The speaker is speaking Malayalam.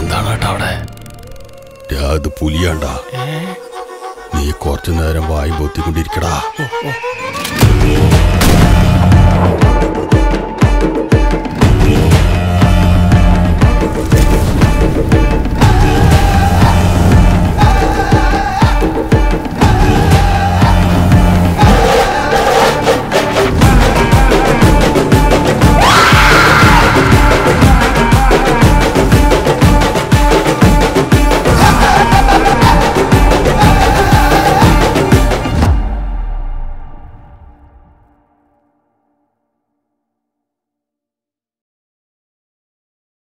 എന്താണ് കേട്ടോ അവിടെ? അത് പുലിയാണ്ടാ. നീ കുറച്ചു നേരം വായും പൊത്തിക്കൊണ്ടിരിക്കടാ